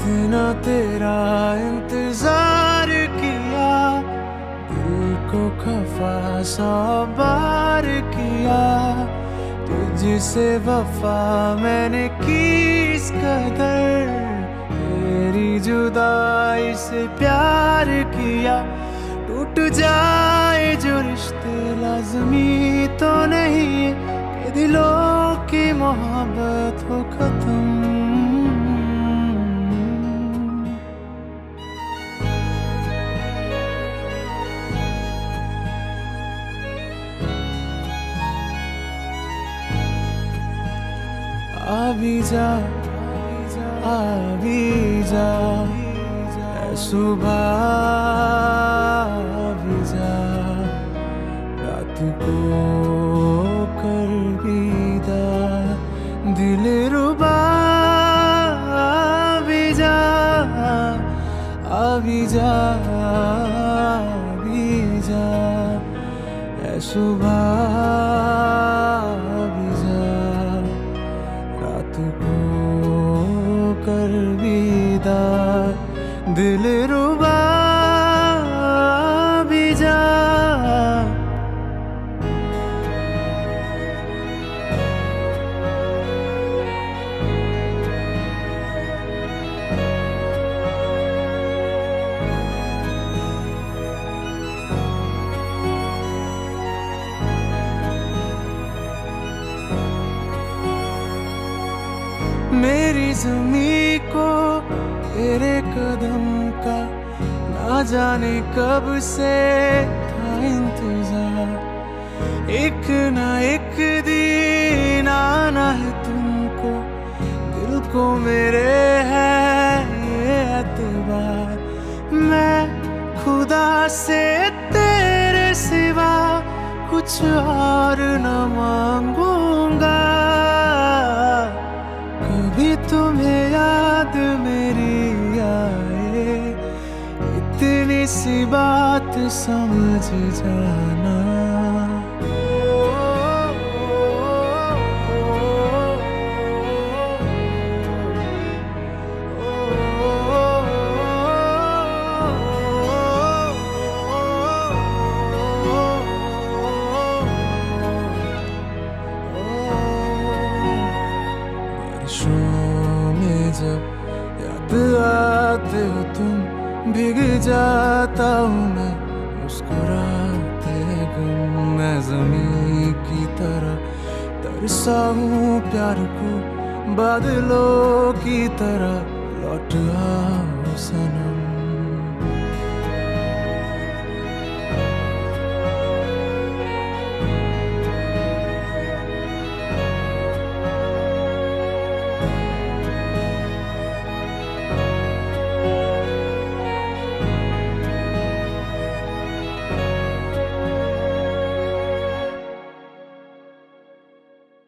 इतना तेरा इंतज़ार किया, दिल को खफा सौ बार किया। तुझसे वफा मैंने किस कदर, तेरी जुदाई से प्यार किया। टूट जाए जो रिश्ते लाजमी तो नहीं दिलों की मोहब्बत हो खत्म। अभी जा सुबह रात को कर दिल रुबा अभी अभी जा सुबह दिल भी जा। मेरी जमी को तेरे कदम जाने कब से था इंतज़ार। एक ना एक दिन आना है तुमको, दिल को मेरे है ये एतबार। मैं खुदा से तेरे सिवा कुछ और न मांगूँगा सी बात समझ जाना। में जब याद आते हो तुम भीग जाता हूँ मैं, मुस्कुराते गम मैं ज़मीन की तरह। तरसा हूँ प्यार को बादलों की तरह, लौट